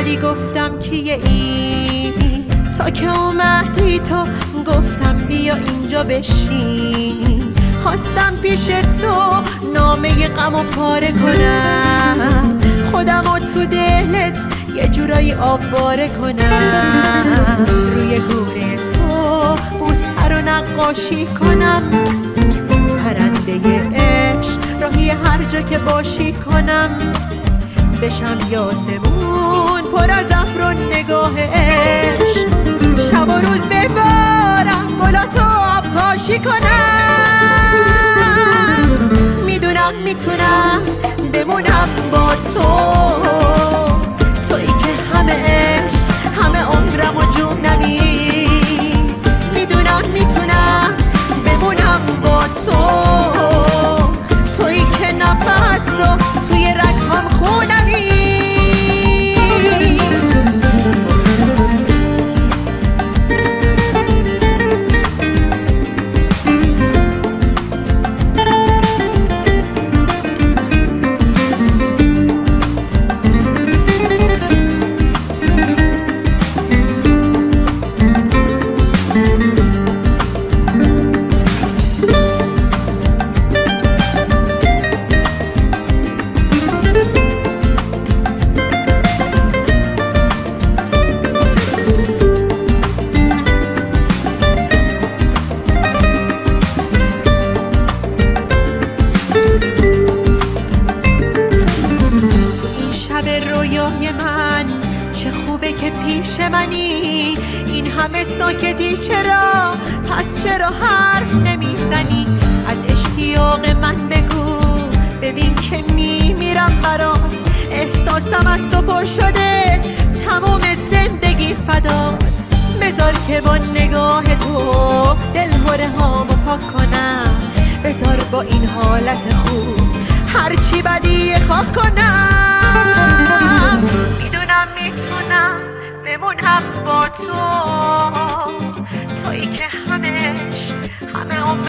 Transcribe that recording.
اومدی گفتم کیه این؟ تا که اومدی تو گفتم بیا اینجا بشین. خواستم پیش تو نامه غم و پاره کنم. خودم و تو دلت یه جورایی آواره کنم. روی گونه تو بوسه رو نقاشی کنم. پرنده عشق راهی هر جا که باشی کنم. بشم یاسمون پر از ابر و نگاه عشق. شب و روز ببارم گلاتو آب پاشی کنم. می‌دونم می‌تونم بمونم با تو. رویای من. چه خوبه که پیش منی. این همه ساکتی چرا؟ پس چرا حرف نمی‌زنی؟ از اشتیاق من بگو. ببین که میمیرم برات. احساسم از تو پر شده. تمام زندگی فدات. بذار که با نگاه تو دل هامو پاک کنم. بذار با این حالت خوب. بمونم با تو. تویی که